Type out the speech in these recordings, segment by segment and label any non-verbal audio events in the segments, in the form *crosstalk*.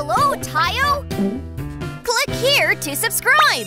Hello, Tayo! Click here to subscribe!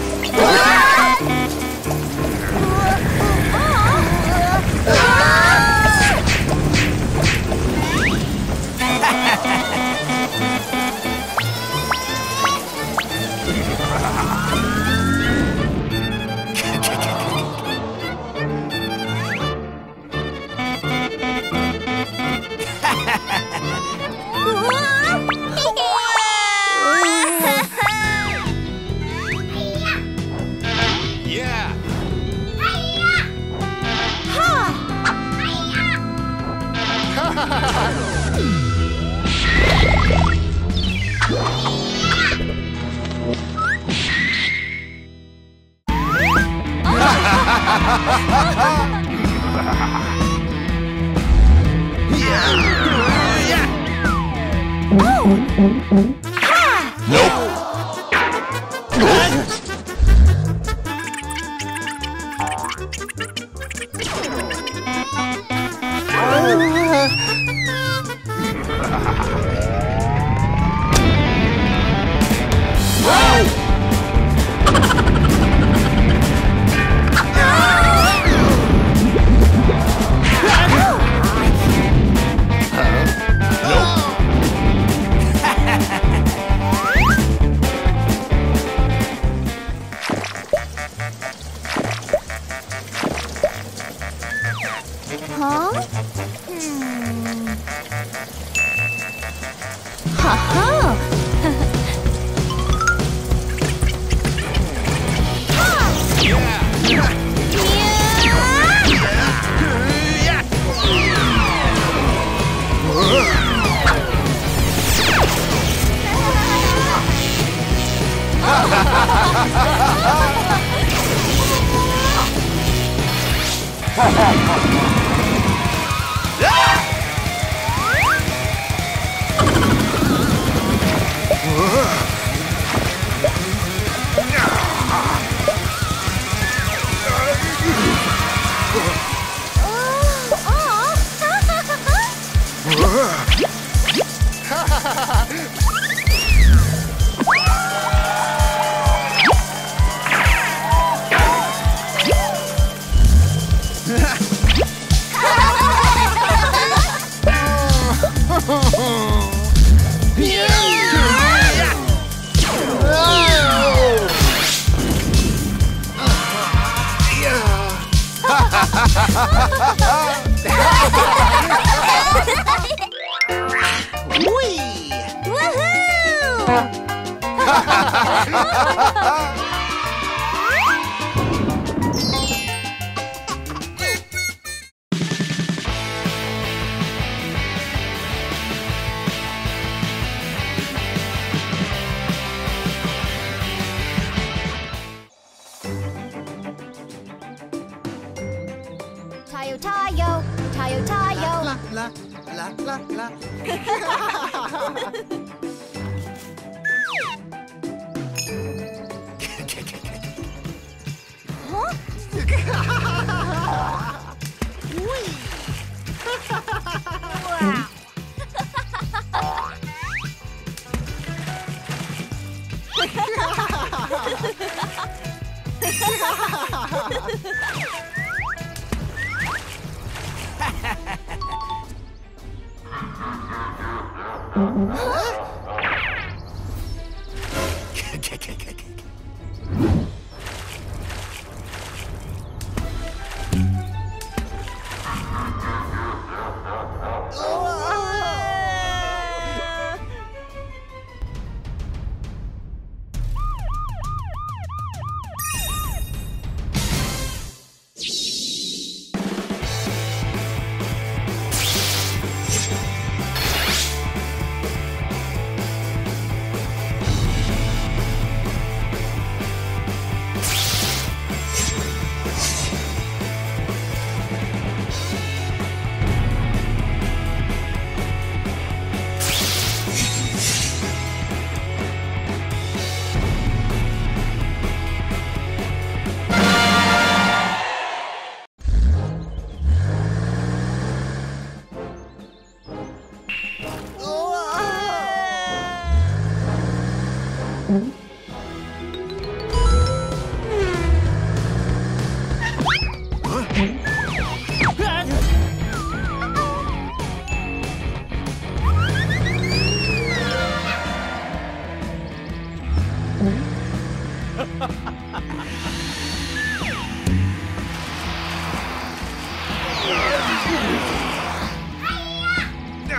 うんうん。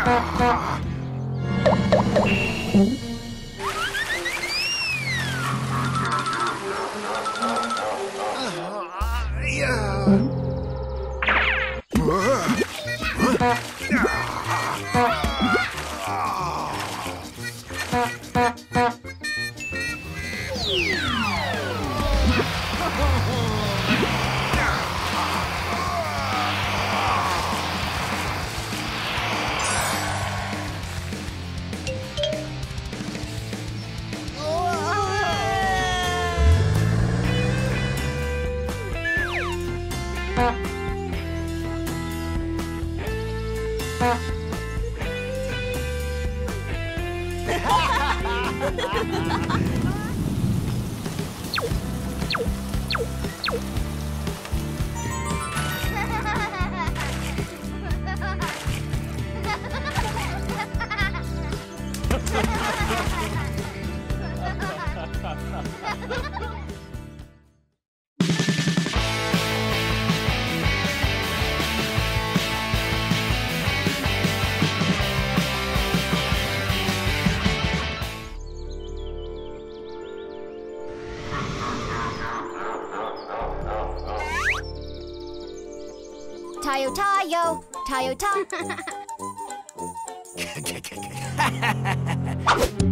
Ah! Tayo Toto. *laughs* *laughs*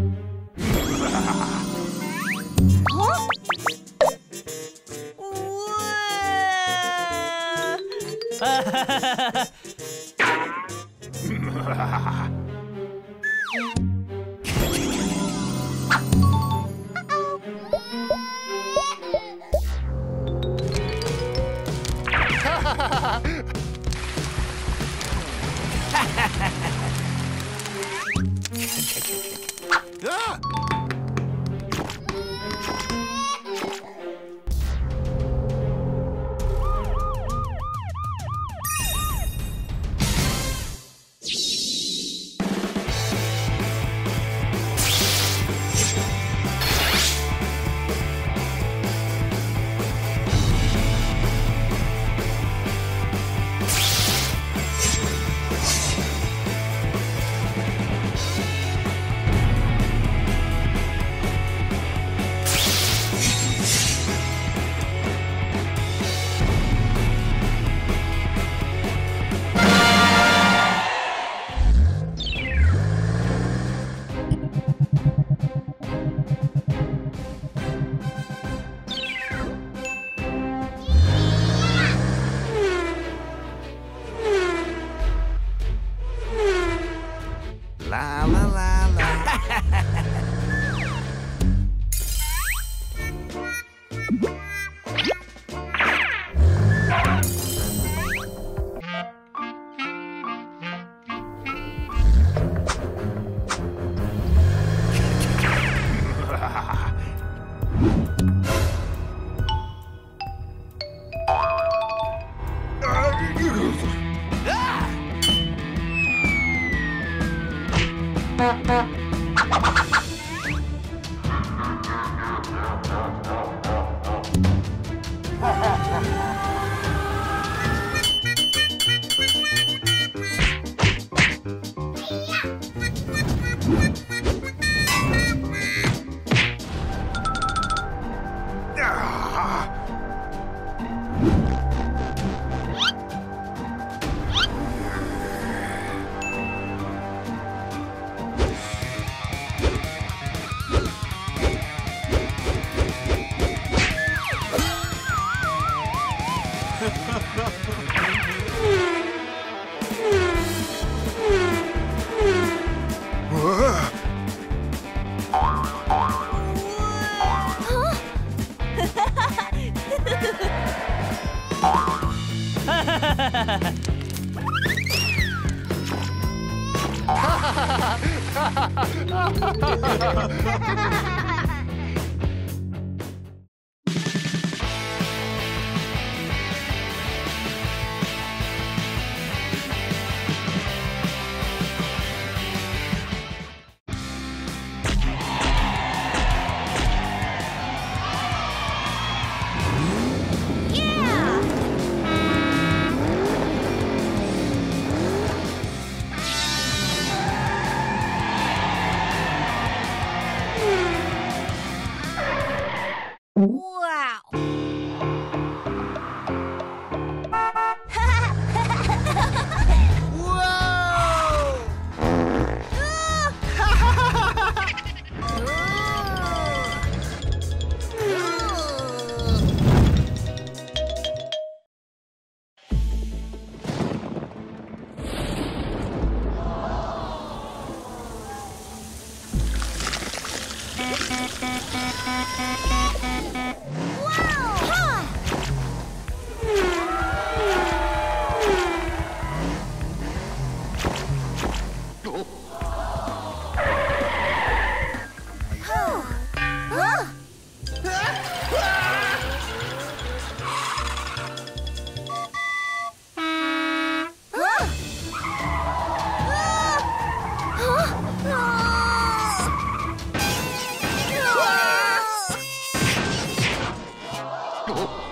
主。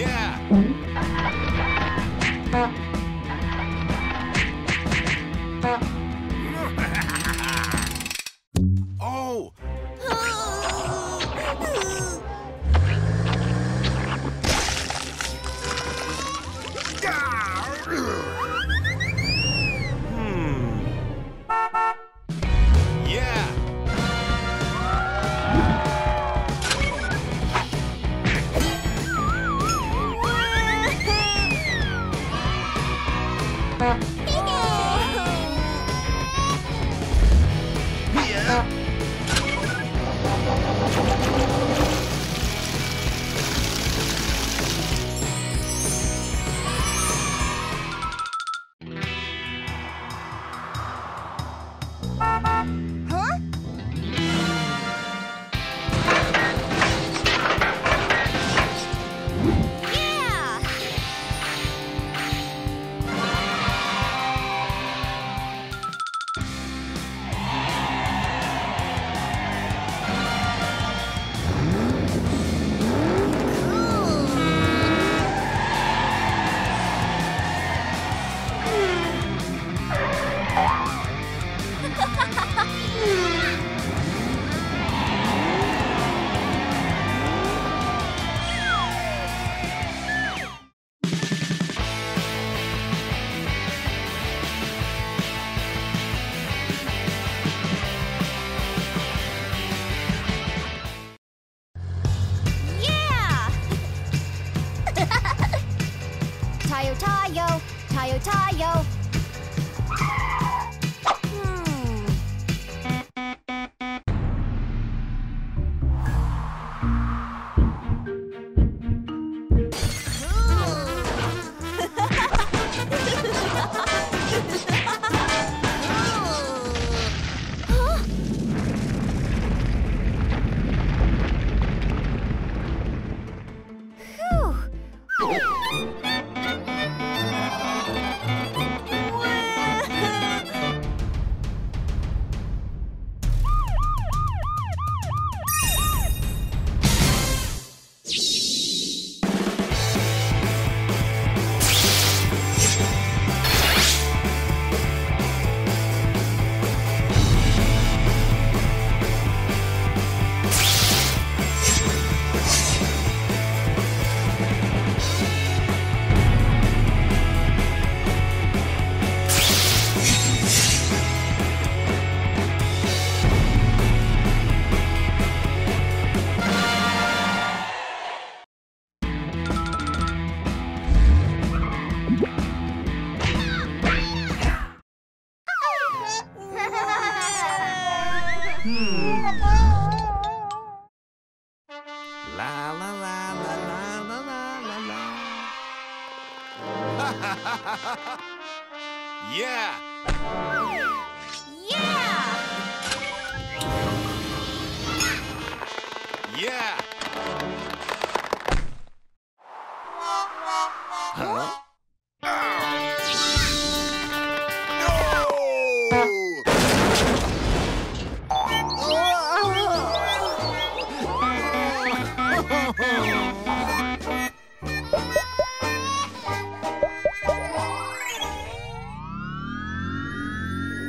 Yeah. Oh! *laughs*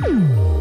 Hmm.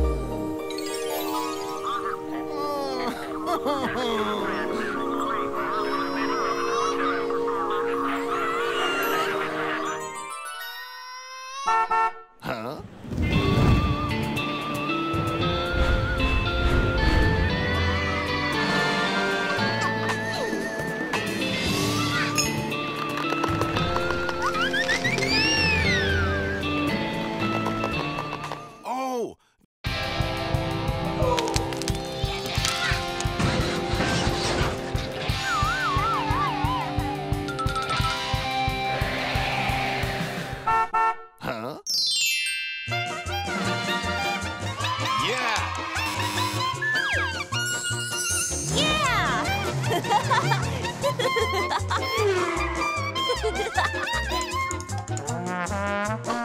Bye. *laughs*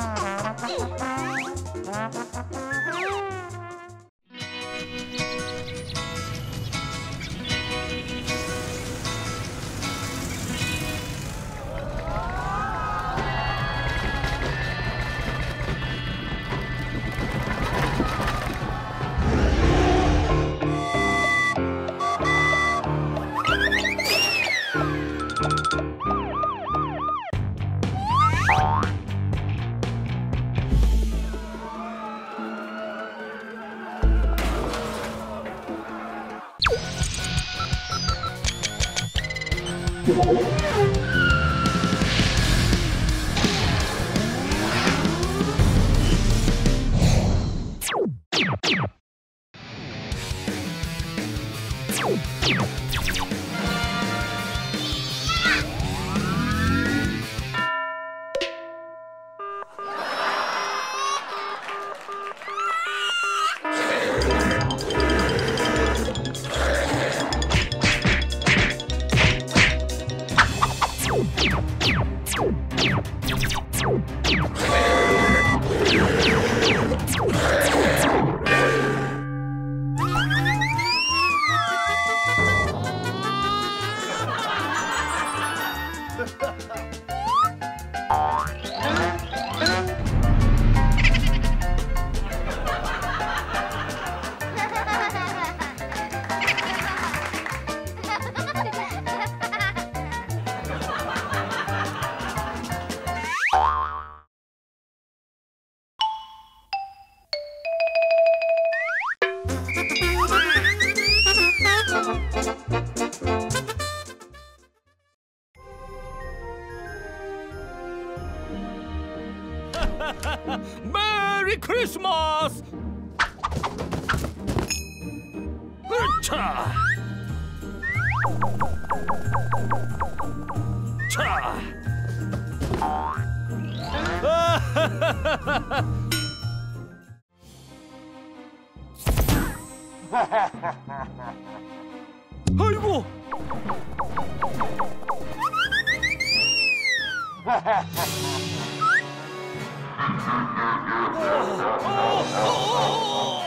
차! 차! 아이 고! 어, 어, 어,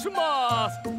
します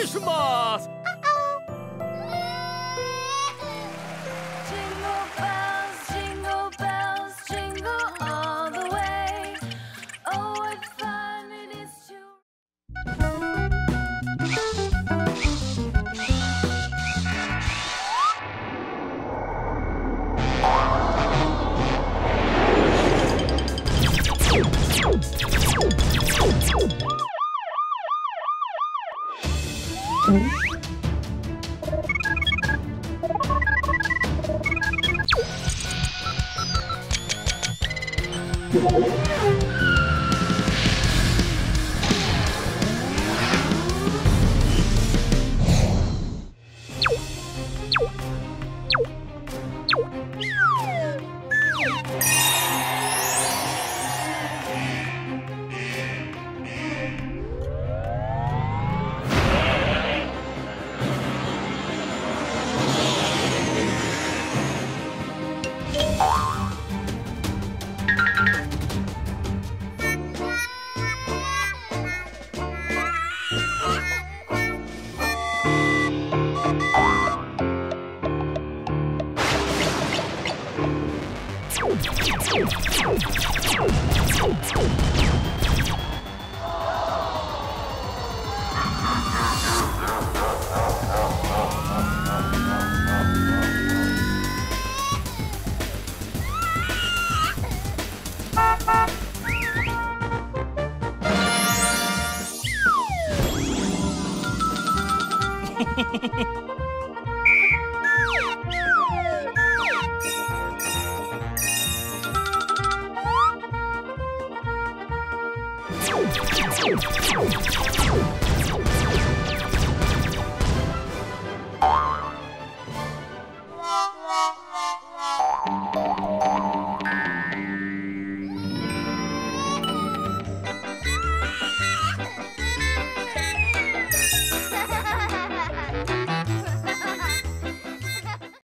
Christmas!